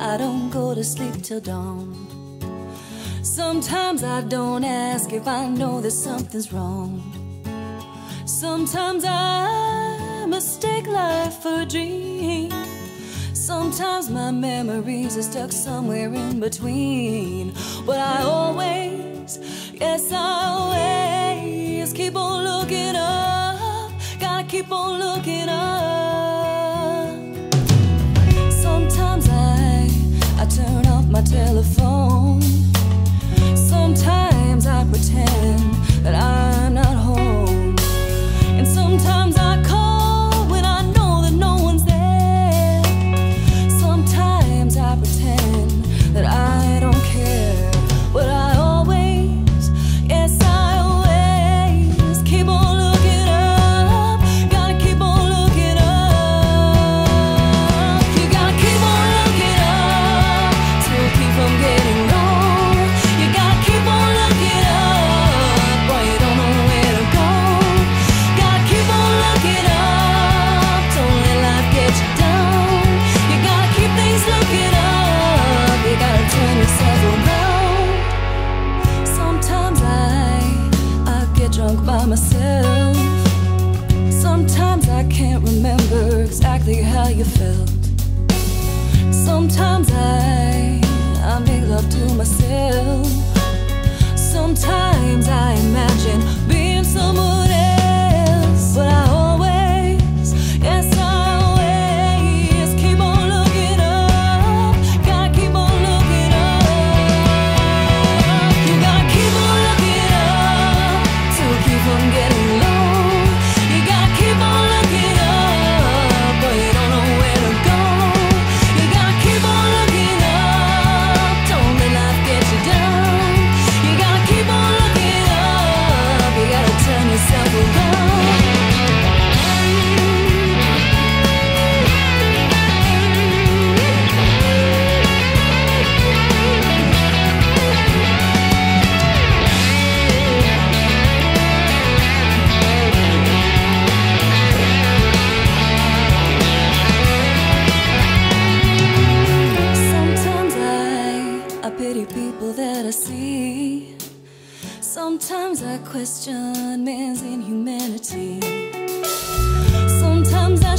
I don't go to sleep till dawn. Sometimes I don't ask if I know that something's wrong. Sometimes I mistake life for a dream. Sometimes my memories are stuck somewhere in between. But I always, yes, I always keep on looking up. Gotta keep on looking up. my telephone. Sometimes I pretend. I can't remember exactly how you felt. Sometimes I, I make love to myself. people that I see. Sometimes I question man's inhumanity. Sometimes I